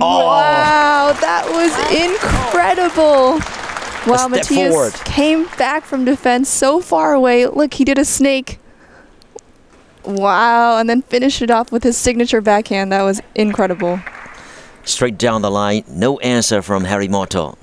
Oh. Wow, that was incredible. Wow, Mattias Mattias came back from defense so far away. Look, he did a snake. Wow, and then finished it off with his signature backhand. That was incredible. Straight down the line, no answer from Harimoto.